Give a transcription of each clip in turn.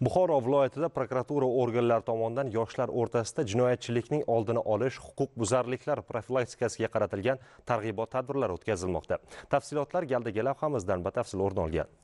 buxoro viloyatida prokuratura organlari tomonidan yoshlar o'rtasida jinoyatchilikning oldini olish huquqbuzarliklar profilaktikasiga qaratilgan targ'ibot tadbirlari o'tkazilmoqda. Tafsilotlar galdagi lavhamizdan batafsil o'rin olgan.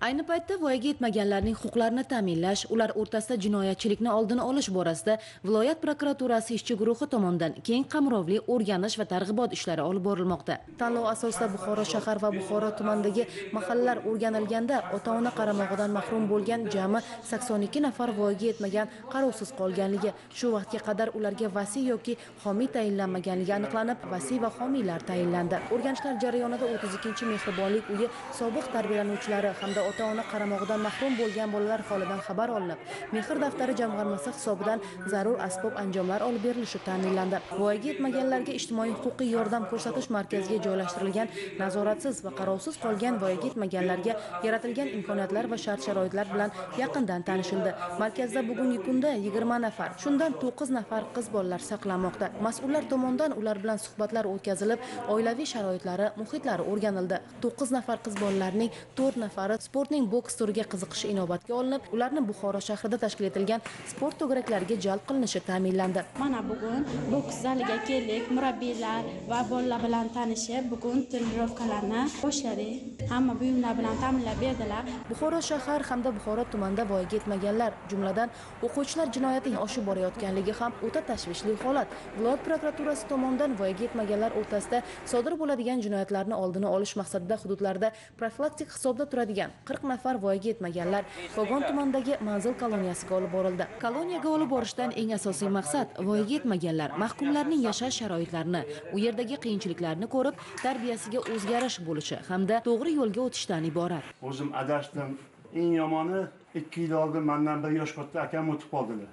Ayni paytda voyaga yetmaganlarning huquqlarini ta'minlash ular o'rtasida jinoyatchilikni oldini olish borasida viloyat prokuraturasi ishchi guruhi tomonidan keng qamrovli o'rganish va targ'ibot ishlari olib borilmoqda. Tanlov asosida buxoro shahar va buxoro tumanidagi mahallalar o'rganilganda ota ona qaramog'idan mahrum bo'lgan jami sakson ikki nafar voyaga yetmagan qarovsiz qolganligi shu vaqtga qadar ularga vasiy yoki homiy tayinlanmaganligi aniqlanib vasiy va homiylar tayinlandi. O'rganishlar jarayonida o'ttiz ikkinchi mehribonlik uyi sobiq tarbiyalanuvchilari hamda ota ona qaramog'idan mahrum bo'lgan bolalar holidan xabar olinib mehr daftari jamg'armasi hisobidan zarur asbob anjomlar olib berilishi ta'minlandi. Voyaga yetmaganlarga ijtimoiy huquqiy yordam ko'rsatish markaziga joylashtirilgan nazoratsiz va qarovsiz qolgan voyaga yetmaganlarga yaratilgan imkoniyatlar va shart sharoitlar bilan yaqindan tanishildi. Markazda bugungi kunda yigirma nafar shundan to'qqiz nafar qiz bolalar saqlanmoqda. Mas'ullar tomonidan ular bilan suhbatlar o'tkazilib oilaviy sharoitlari muhitlari o'rganildi. To'qqiz nafar qiz bolalarning to'rt nafari sportning boks turiga qiziqishi inobatga olinib ularni buxoro shahrida tashkil etilgan sport to'garaklariga jalb qilinishi ta'minlandi. Mana bugun boks zaliga keldik. Murabbiylar va bolalar bilan tanishib bugun trenirovkalarni boshladik hamma buyumlar bilan ta'minlab berdilar. Buxoro shahar hamda buxoro tumanida voyaga yetmaganlar jumladan o'quvchilar jinoyatining oshib borayotganligi ham o'ta tashvishli holat. Viloyat prokuraturasi tomonidan voyaga yetmaganlar o'rtasida sodir bo'ladigan jinoyatlarni oldini olish maqsadida hududlarda profilaktik hisobda turadigan qirq nafar voyaga yetmaganlar. Kogon tumanidagi manzil koloniyasiga olib borildi. Koloniyaga olib borishdan eng asosiy maqsad voyaga yetmaganlar mahkumlarning yashash sharoitlarini u yerdagi qiyinchiliklarni ko'rib tarbiyasiga o'zgarish bo'lishi hamda to'g'ri yo'lga o'tishdan iborat. O'zim adashdim. Eng yomoni ikki yil oldin mandan bir yosh katta akam o'tib qoldilar.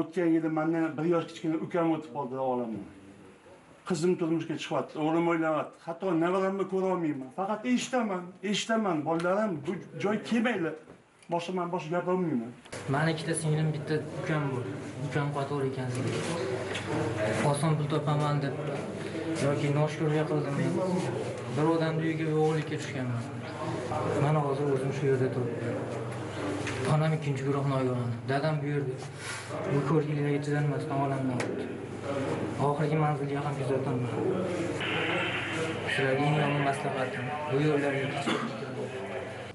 O'tgan yili mandan bir yosh kichkina ukam o'tib qoldi olamdan. Qizim turmushga chiqyapti o'g'lim o'ylayapti. Hatto nevaramni ko'rolmayman. Faqat eshitaman eshitaman bolalarim bu joy kelmaydi. Boshqa man boshqa gapirolmayman. Mani ikkita singlim bitta ukam bor. Ukam qator ekan. Oson pul topaman deb yoki noshukurlik qildim. Bir odamni uyiga o'g'irlikka tushganman. Mana hozir o'zim shu yerda turibman. Onam ikkinchi guruh nogironligi dadam bu yerda bu ko'rgilarga chidolmasdan olamdan o'tdi oxirgi manzilga ham kuzatilman shularga eng yomon maslahatim bu yo'llarga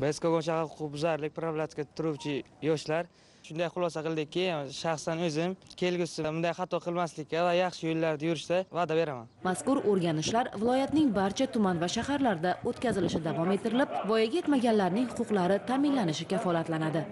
biz kogon shahar huquqbuzarlik profilaktikada turuvchi yoshlar shunday xulosa qildikki shaxsan o'zim kelgusida bunday xato qilmaslikka va yaxshi yo'llarda yurishda va'da beraman. Mazkur o'rganishlar viloyatning barcha tuman va shaharlarida o'tkazilishi davom ettirilib voyaga yetmaganlarning huquqlari ta'minlanishi kafolatlanadi.